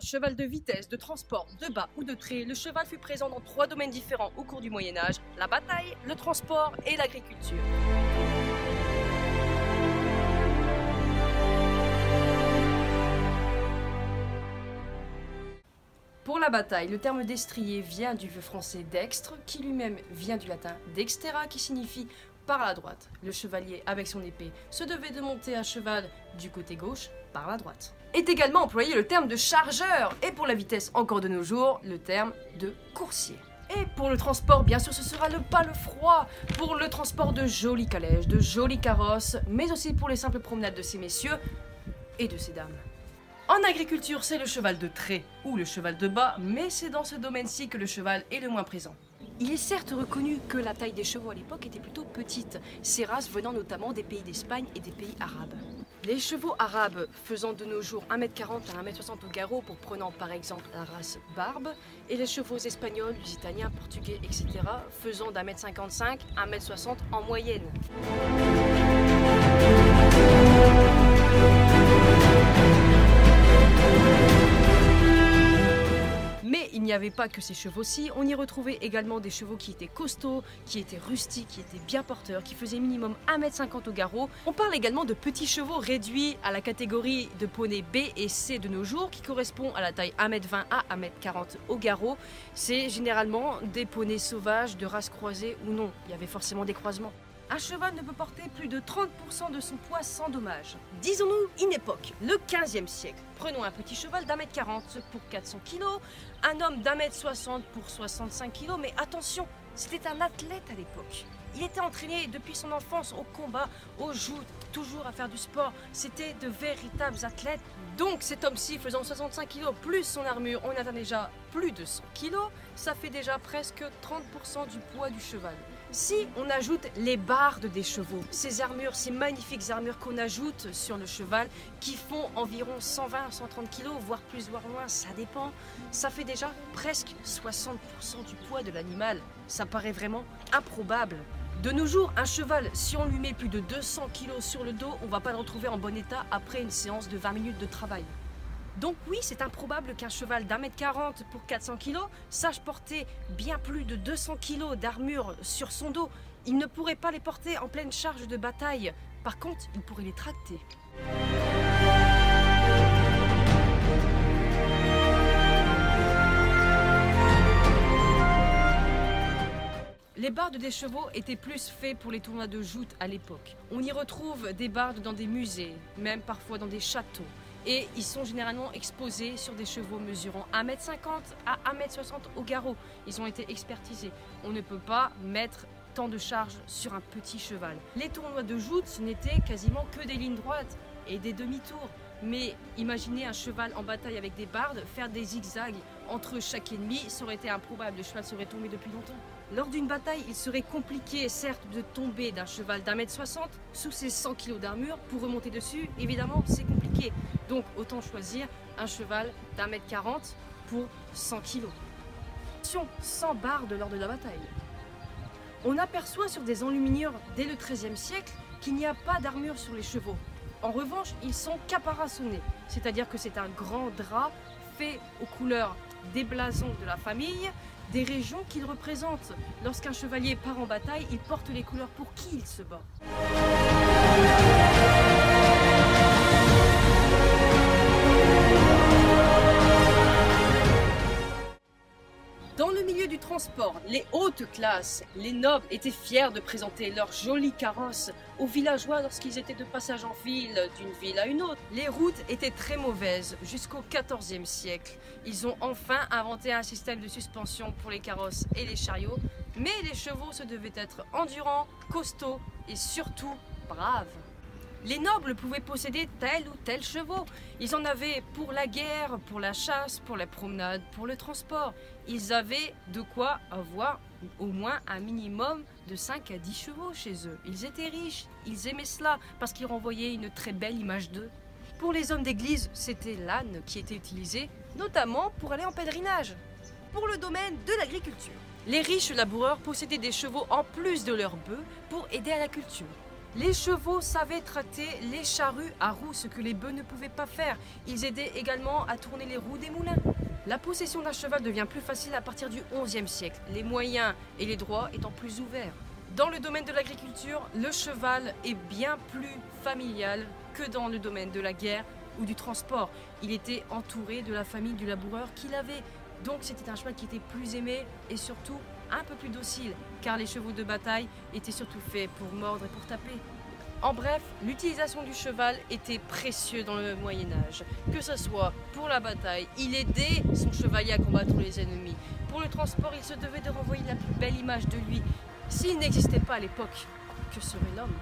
cheval de vitesse, de transport, de bas ou de trait, le cheval fut présent dans trois domaines différents au cours du Moyen Âge, la bataille, le transport et l'agriculture. Pour la bataille, le terme destrier vient du vieux français dextre, qui lui-même vient du latin dextera, qui signifie par la droite. Le chevalier, avec son épée, se devait de monter à cheval du côté gauche par la droite. Est également employé le terme de chargeur, et pour la vitesse encore de nos jours, le terme de coursier. Et pour le transport, bien sûr, ce sera le pas le froid. Pour le transport de jolis calèches, de jolis carrosses, mais aussi pour les simples promenades de ces messieurs et de ces dames. En agriculture, c'est le cheval de trait ou le cheval de bas, mais c'est dans ce domaine-ci que le cheval est le moins présent. Il est certes reconnu que la taille des chevaux à l'époque était plutôt petite, ces races venant notamment des pays d'Espagne et des pays arabes. Les chevaux arabes faisant de nos jours 1m40 à 1m60 au garrot pour prenant par exemple la race barbe, et les chevaux espagnols, lusitaniens, portugais, etc. faisant d'un mètre 55 à 1m60 en moyenne. Avait pas que ces chevaux-ci, on y retrouvait également des chevaux qui étaient costauds, qui étaient rustiques, qui étaient bien porteurs, qui faisaient minimum 1m50 au garrot. On parle également de petits chevaux réduits à la catégorie de poney B et C de nos jours, qui correspond à la taille 1m20 à 1m40 au garrot. C'est généralement des poneys sauvages de race croisée ou non, il y avait forcément des croisements. Un cheval ne peut porter plus de 30% de son poids sans dommage. Disons-nous une époque, le 15e siècle. Prenons un petit cheval d'un mètre 40 pour 400 kg, un homme d'un mètre 60 pour 65 kg, mais attention, c'était un athlète à l'époque. Il était entraîné depuis son enfance au combat, au joutes, toujours à faire du sport. C'était de véritables athlètes. Donc cet homme-ci faisant 65 kg plus son armure, on atteint déjà plus de 100 kg. Ça fait déjà presque 30% du poids du cheval. Si on ajoute les bardes des chevaux, ces armures, ces magnifiques armures qu'on ajoute sur le cheval, qui font environ 120-130 kg, voire plus, voire moins, ça dépend, ça fait déjà presque 60% du poids de l'animal. Ça paraît vraiment improbable. De nos jours, un cheval, si on lui met plus de 200 kg sur le dos, on va pas le retrouver en bon état après une séance de 20 minutes de travail. Donc oui, c'est improbable qu'un cheval d'un mètre 40 pour 400 kg sache porter bien plus de 200 kg d'armure sur son dos. Il ne pourrait pas les porter en pleine charge de bataille. Par contre, il pourrait les tracter. Les bardes des chevaux étaient plus faits pour les tournois de joutes à l'époque. On y retrouve des bardes dans des musées, même parfois dans des châteaux et ils sont généralement exposés sur des chevaux mesurant 1m50 à 1m60 au garrot. Ils ont été expertisés. On ne peut pas mettre tant de charge sur un petit cheval. Les tournois de joute, ce quasiment que des lignes droites et des demi-tours. Mais imaginez un cheval en bataille avec des bardes faire des zigzags entre chaque ennemi, ça aurait été improbable, le cheval serait tombé depuis longtemps. Lors d'une bataille, il serait compliqué, certes, de tomber d'un cheval d'un mètre 60 sous ses 100 kg d'armure pour remonter dessus. Évidemment, c'est compliqué. Donc, autant choisir un cheval d'un mètre 40 pour 100 kg. Attention, sans barde lors de la bataille. On aperçoit sur des enluminures dès le XIIIe siècle qu'il n'y a pas d'armure sur les chevaux. En revanche, ils sont caparaçonnés, c'est-à-dire que c'est un grand drap fait aux couleurs des blasons de la famille, des régions qu'il représente. Lorsqu'un chevalier part en bataille, il porte les couleurs pour qui il se bat. Du transport, les hautes classes, les nobles étaient fiers de présenter leurs jolis carrosses aux villageois lorsqu'ils étaient de passage en ville d'une ville à une autre. Les routes étaient très mauvaises jusqu'au XIVe siècle. Ils ont enfin inventé un système de suspension pour les carrosses et les chariots, mais les chevaux se devaient être endurants, costauds et surtout braves. Les nobles pouvaient posséder tel ou tel chevaux. Ils en avaient pour la guerre, pour la chasse, pour la promenade, pour le transport. Ils avaient de quoi avoir au moins un minimum de 5 à 10 chevaux chez eux. Ils étaient riches, ils aimaient cela parce qu'ils renvoyaient une très belle image d'eux. Pour les hommes d'église, c'était l'âne qui était utilisé, notamment pour aller en pèlerinage. Pour le domaine de l'agriculture, les riches laboureurs possédaient des chevaux en plus de leurs bœufs pour aider à la culture. Les chevaux savaient tracter les charrues à roues, ce que les bœufs ne pouvaient pas faire. Ils aidaient également à tourner les roues des moulins. La possession d'un cheval devient plus facile à partir du XIe siècle, les moyens et les droits étant plus ouverts. Dans le domaine de l'agriculture, le cheval est bien plus familial que dans le domaine de la guerre ou du transport. Il était entouré de la famille du laboureur qu'il avait. Donc c'était un cheval qui était plus aimé et surtout un peu plus docile, car les chevaux de bataille étaient surtout faits pour mordre et pour taper. En bref, l'utilisation du cheval était précieux dans le Moyen Âge. Que ce soit pour la bataille, il aidait son chevalier à combattre les ennemis. Pour le transport, il se devait de renvoyer la plus belle image de lui. S'il n'existait pas à l'époque, que serait l'homme